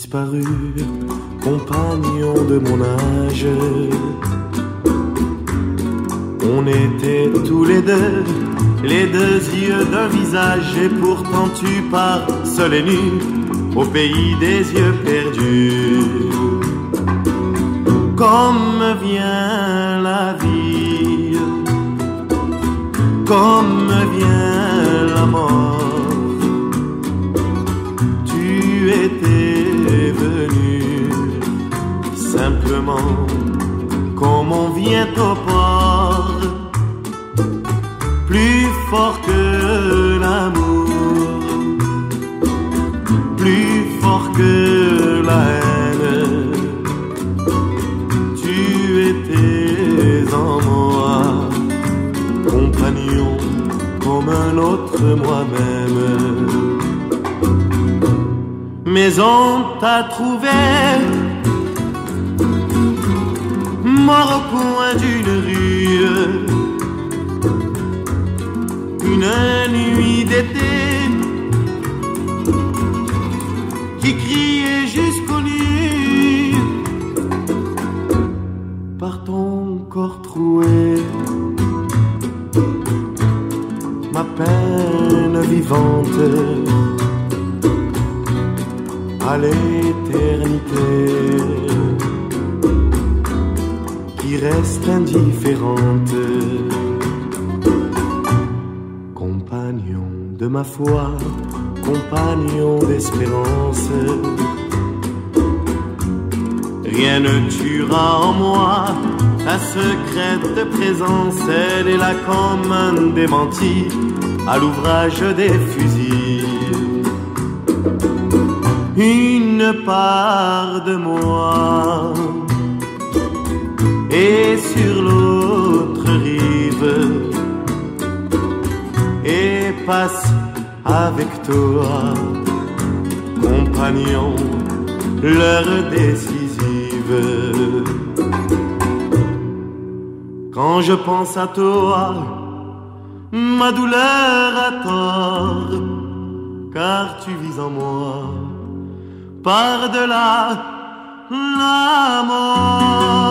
disparu, compagnon de mon âge. On était tous les deux, les deux yeux d'un visage, et pourtant tu pars seul et nu au pays des yeux perdus. Comme vient simplement comme on vient au port, plus fort que l'amour, plus fort que la haine. Tu étais en moi, compagnon comme un autre moi-même. Mais on t'a trouvé au coin d'une rue. Une nuit d'été qui criait jusqu'au nu par ton corps troué. Ma peine vivante à l'éternité qui reste indifférente. Compagnon de ma foi, compagnon d'espérance. Rien ne tuera en moi ta secrète présence. Elle est là comme un démenti à l'ouvrage des fusils. Une part de moi et sur l'autre rive et passe avec toi, compagnon, l'heure décisive. Quand je pense à toi, ma douleur a tort, car tu vis en moi, par-delà la mort.